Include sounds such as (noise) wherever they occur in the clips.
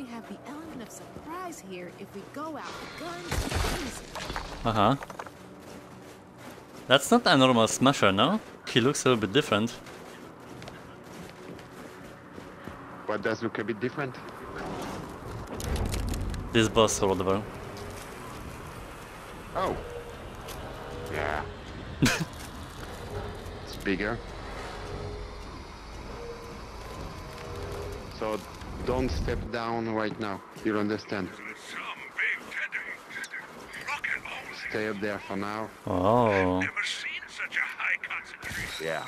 we have the element of surprise here if we go out with guns. Uh-huh. That's not a normal smasher, no? He looks a little bit different. What does look a bit different? This boss or whatever. Oh. Yeah. (laughs) it's bigger. So don't step down right now. You'll understand. Some big tender. Look at all this. Stay up there for now. Oh. Never seen such a high concentration. Yeah.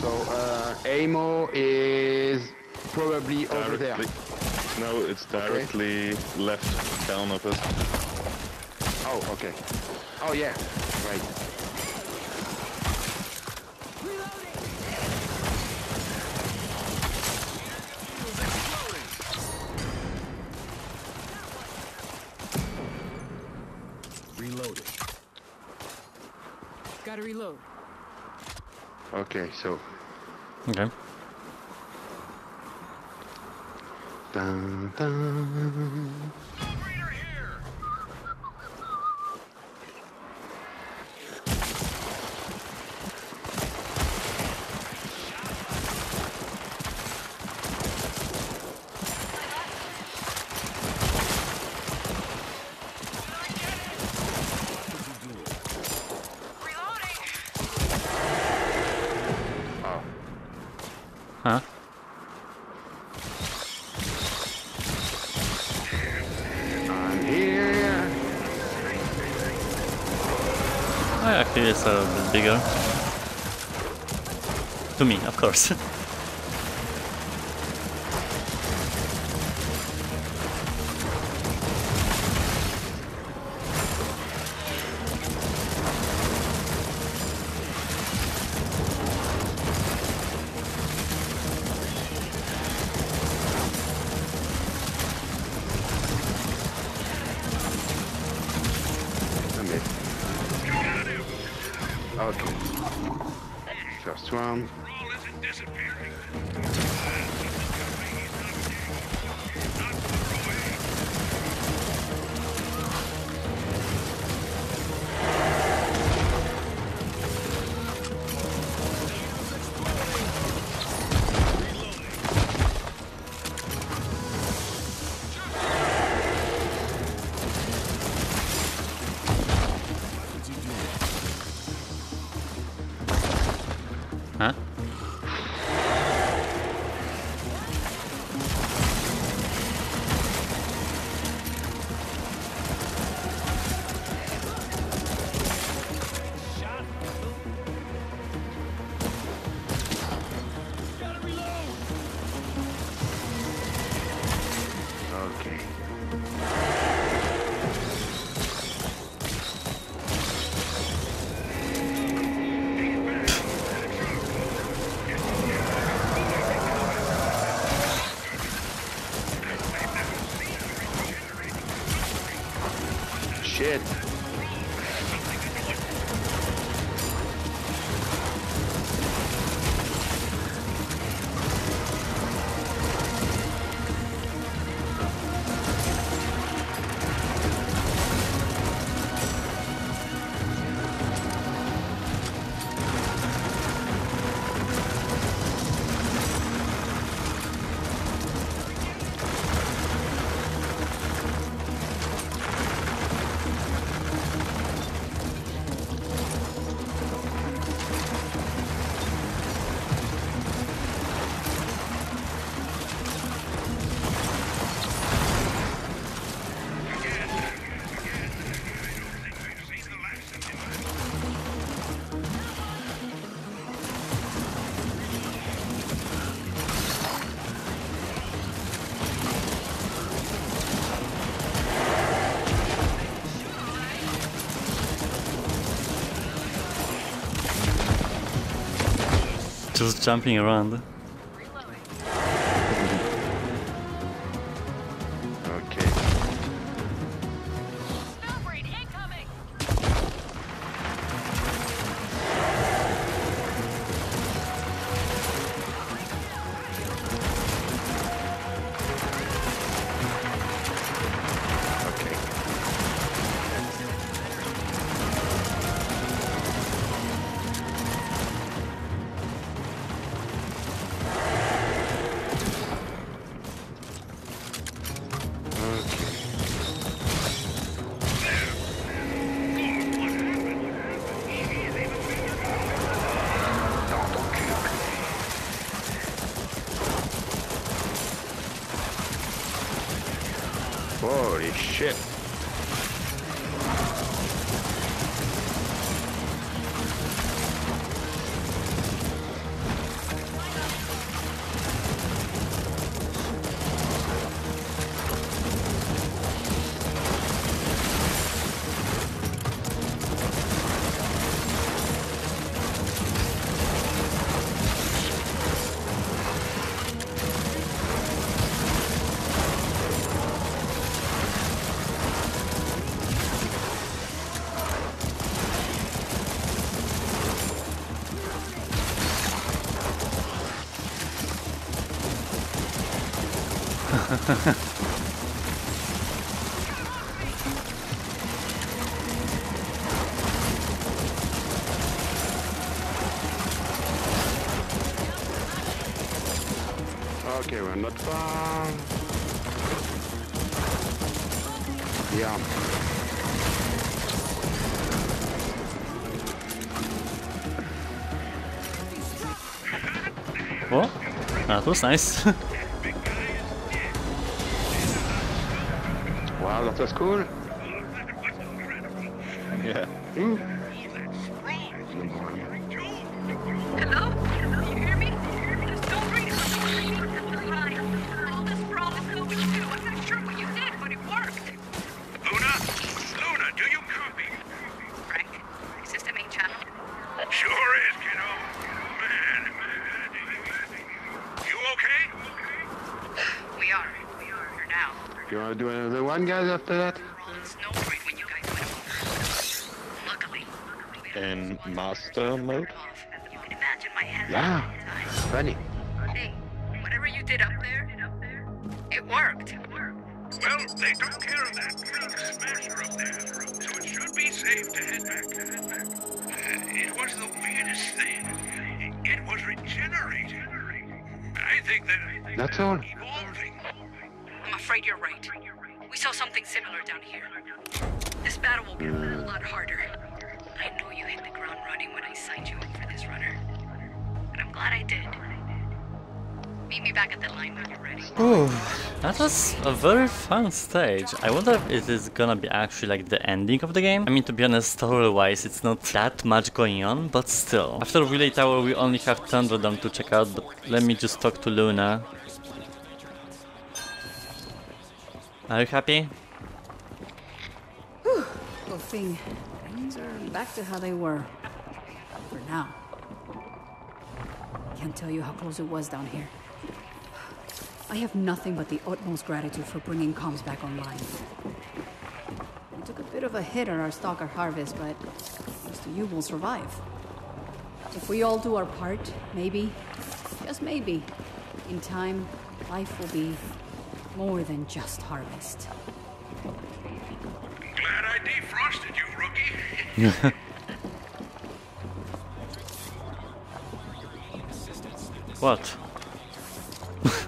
So uh, Amo is probably over there. Directly. No, it's directly left down of us. Oh, okay. Oh yeah, right. Reloading. Gotta reload. Okay, so Okay. dun, dun. Huh? Oh, actually, it's a bit bigger. To me, of course. (laughs) Okay. First one. Shit. Just jumping around. Holy shit. (laughs) Okay, we're not far. Yeah. Oh, that was nice. (laughs) Wow, that was cool. Yeah. Hmm. Now. You wanna do another one, guys, after that? It's no great when you guys went over. Luckily. we had In master mode? You can imagine my head. Yeah. at. Funny. Hey, whatever you did up there, it worked. Well, they don't care of that freak smasher up there, so it should be safe to head back. Uh, it was the weirdest thing. It was regenerating. I think that That's all. evolving. I'm afraid you're right. We saw something similar down here. This battle will be a lot harder. I know you hit the ground running when I signed you up for this runner. And I'm glad I did. Meet me back at the line when you're ready. Ooh, that was a very fun stage. I wonder if it is gonna be actually like the ending of the game. I mean, to be honest, story-wise, it's not that much going on, but still. After Relay Tower, we only have Thunderdome to check out, but let me just talk to Luna. Are you happy? Poor thing. Things are back to how they were. For now. Can't tell you how close it was down here. I have nothing but the utmost gratitude for bringing comms back online. We took a bit of a hit on our stalker harvest, but thanks to you, we'll survive. If we all do our part, maybe, just maybe, in time, life will be more than just harvest. Glad I defrosted you, rookie. (laughs) What?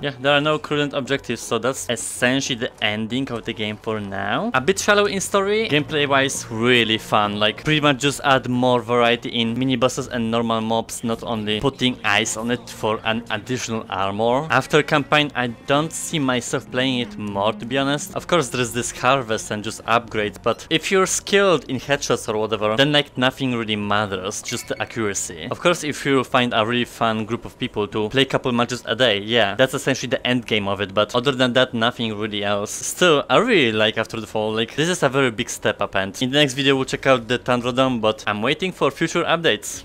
Yeah, there are no current objectives, so that's essentially the ending of the game for now. A bit shallow in story, gameplay wise really fun, like pretty much just add more variety in mini bosses and normal mobs, not only putting ice on it for an additional armor. After campaign, I don't see myself playing it more to be honest. Of course there is this harvest and just upgrades, but if you're skilled in headshots or whatever, then like nothing really matters, just the accuracy. Of course if you find a really fun group of people to play couple matches a day, yeah, that's essentially the end game of it, but other than that, nothing really else. Still, I really like After the Fall, like, this is a very big step up, and in the next video we'll check out the Thunderdome, but I'm waiting for future updates.